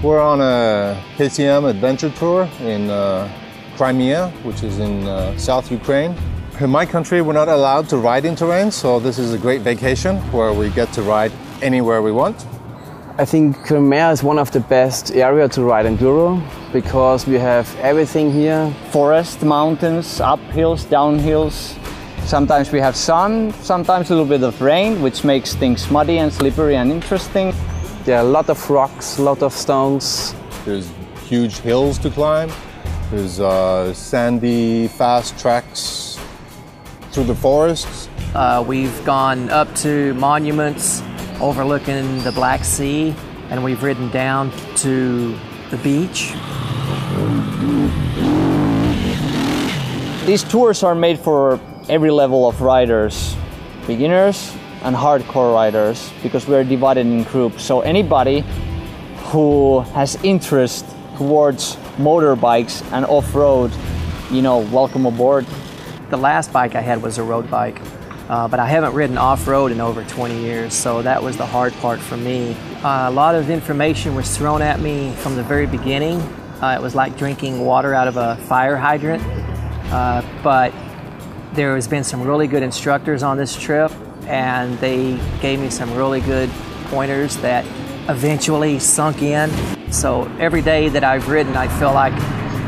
We're on a KTM adventure tour in uh, Crimea, which is in uh, South Ukraine. In my country, we're not allowed to ride in terrain, so this is a great vacation where we get to ride anywhere we want. I think Crimea is one of the best area to ride enduro because we have everything here. Forest, mountains, uphills, downhills. Sometimes we have sun, sometimes a little bit of rain, which makes things muddy and slippery and interesting. There are a lot of rocks, a lot of stones. There's huge hills to climb. There's uh, sandy, fast tracks through the forests. Uh, we've gone up to monuments overlooking the Black Sea, and we've ridden down to the beach. These tours are made for every level of riders, beginners and hardcore riders, because we're divided in groups. So anybody who has interest towards motorbikes and off-road, you know, welcome aboard. The last bike I had was a road bike. Uh, but I haven't ridden off-road in over 20 years, so that was the hard part for me. Uh, a lot of information was thrown at me from the very beginning. Uh, it was like drinking water out of a fire hydrant, uh, but there has been some really good instructors on this trip, and they gave me some really good pointers that eventually sunk in. So every day that I've ridden, I feel like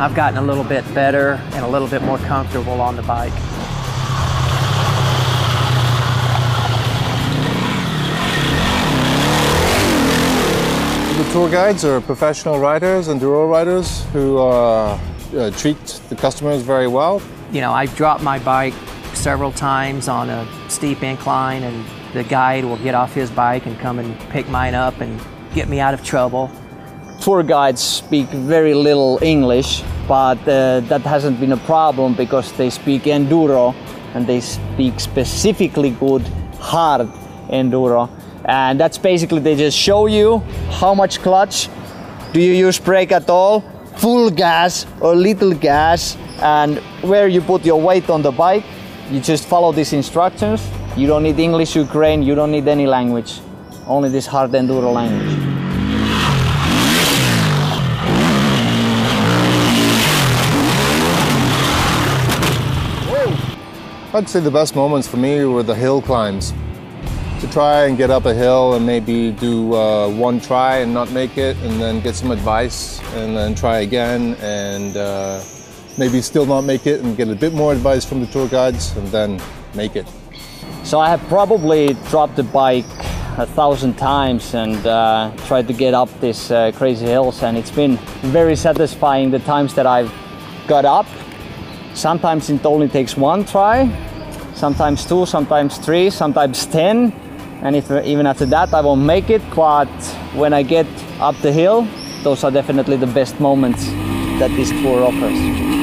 I've gotten a little bit better and a little bit more comfortable on the bike. The tour guides are professional riders, and enduro riders who uh, uh, treat the customers very well. You know, I've dropped my bike several times on a steep incline, and the guide will get off his bike and come and pick mine up and get me out of trouble. Tour guides speak very little English, but uh, that hasn't been a problem because they speak enduro and they speak specifically good hard enduro and that's basically they just show you how much clutch do you use brake at all full gas or little gas and where you put your weight on the bike you just follow these instructions. You don't need english ukraine you don't need any language. Only this hard enduro language. I'd say the best moments for me were the hill climbs. To try and get up a hill and maybe do uh, one try and not make it and then get some advice and then try again and uh, maybe still not make it and get a bit more advice from the tour guides and then make it. So I have probably dropped the bike a thousand times and uh, tried to get up these uh, crazy hills and it's been very satisfying the times that I've got up. Sometimes it only takes one try, sometimes two, sometimes three, sometimes 10 and if even after that I won't make it but when I get up the hill those are definitely the best moments that this tour offers.